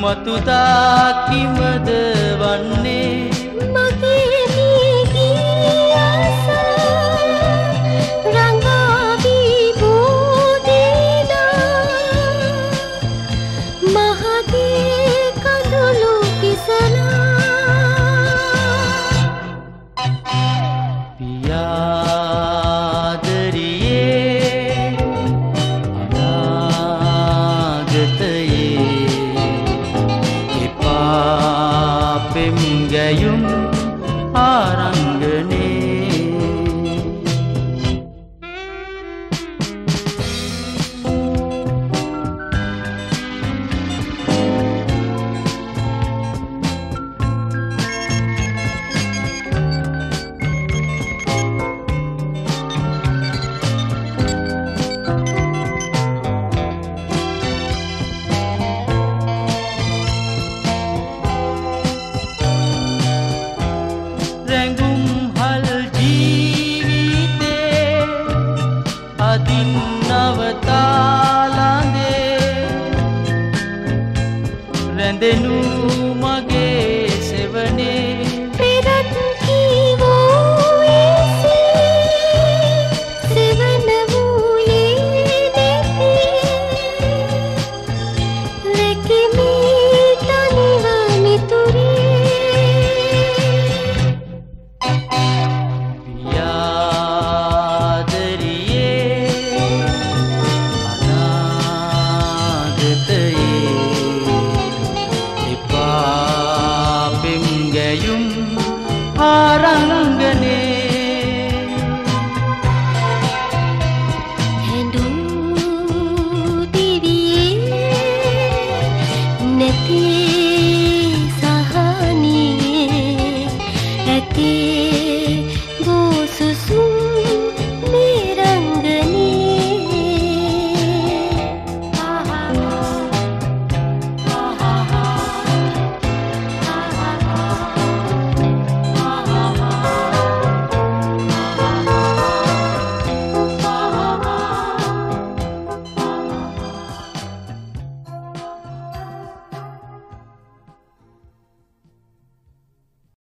මතුතා කිමද වන්නේ දෙනු මගේ සෙවනේ. ඇයුම් ආරංගනේ. හැඬු දිවියේ නැති සහනියේ ඇතේ